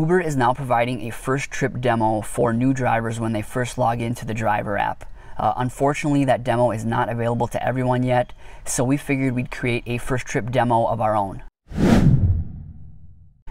Uber is now providing a first trip demo for new drivers when they first log into the driver app. Uh, unfortunately, that demo is not available to everyone yet, so we figured we'd create a first trip demo of our own.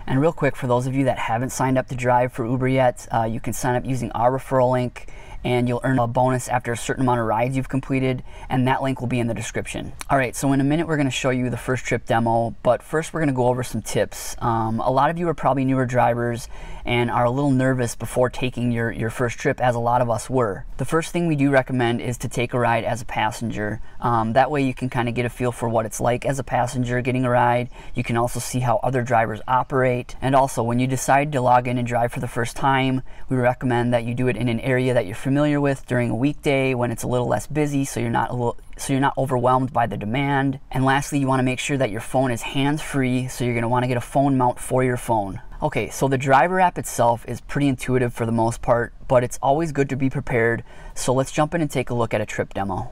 And real quick, for those of you that haven't signed up to drive for Uber yet, uh, you can sign up using our referral link and you'll earn a bonus after a certain amount of rides you've completed and that link will be in the description. All right, so in a minute we're gonna show you the first trip demo, but first we're gonna go over some tips. Um, a lot of you are probably newer drivers and are a little nervous before taking your, your first trip as a lot of us were. The first thing we do recommend is to take a ride as a passenger. Um, that way you can kind of get a feel for what it's like as a passenger getting a ride. You can also see how other drivers operate. And also when you decide to log in and drive for the first time, we recommend that you do it in an area that you're familiar with during a weekday when it's a little less busy so you're not a little so you're not overwhelmed by the demand. And lastly, you want to make sure that your phone is hands-free, so you're going to want to get a phone mount for your phone. Okay, so the driver app itself is pretty intuitive for the most part, but it's always good to be prepared. So let's jump in and take a look at a trip demo.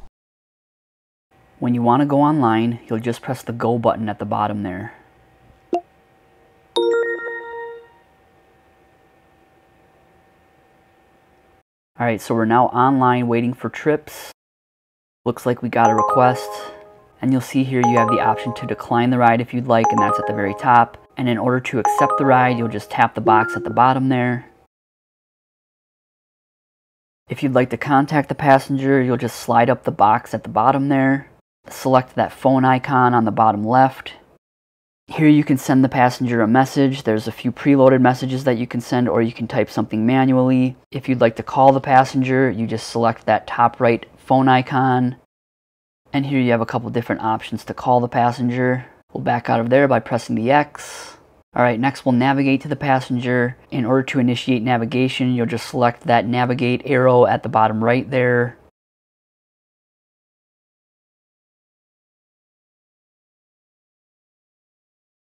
When you want to go online, you'll just press the go button at the bottom there. Alright, so we're now online waiting for trips. Looks like we got a request. And you'll see here you have the option to decline the ride if you'd like, and that's at the very top. And in order to accept the ride, you'll just tap the box at the bottom there. If you'd like to contact the passenger, you'll just slide up the box at the bottom there. Select that phone icon on the bottom left. Here you can send the passenger a message. There's a few preloaded messages that you can send or you can type something manually. If you'd like to call the passenger, you just select that top right phone icon. And here you have a couple different options to call the passenger. We'll back out of there by pressing the X. Alright, next we'll navigate to the passenger. In order to initiate navigation, you'll just select that navigate arrow at the bottom right there.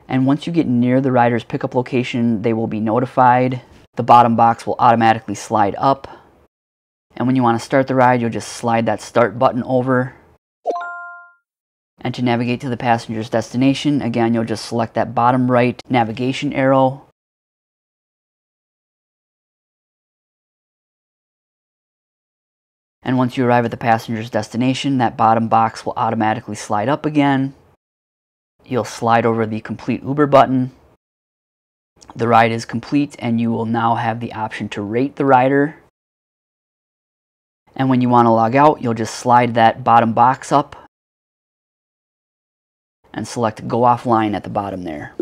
And once you get near the rider's pickup location, they will be notified. The bottom box will automatically slide up. And when you want to start the ride, you'll just slide that start button over. And to navigate to the passenger's destination, again, you'll just select that bottom right navigation arrow. And once you arrive at the passenger's destination, that bottom box will automatically slide up again you'll slide over the complete Uber button. The ride is complete and you will now have the option to rate the rider. And when you want to log out, you'll just slide that bottom box up and select go offline at the bottom there.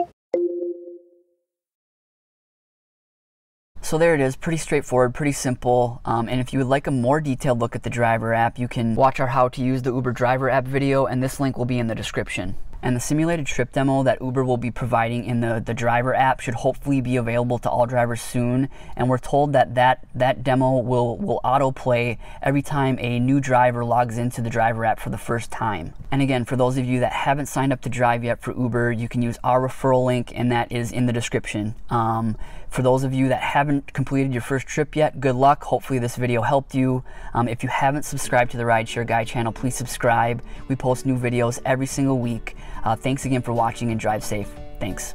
So there it is, pretty straightforward, pretty simple. Um, and if you would like a more detailed look at the driver app, you can watch our how to use the Uber driver app video and this link will be in the description. And the simulated trip demo that Uber will be providing in the, the driver app should hopefully be available to all drivers soon. And we're told that that, that demo will, will autoplay every time a new driver logs into the driver app for the first time. And again, for those of you that haven't signed up to drive yet for Uber, you can use our referral link and that is in the description. Um, for those of you that haven't completed your first trip yet, good luck. Hopefully this video helped you. Um, if you haven't subscribed to the Rideshare Guy channel, please subscribe. We post new videos every single week. Uh, thanks again for watching and drive safe. Thanks.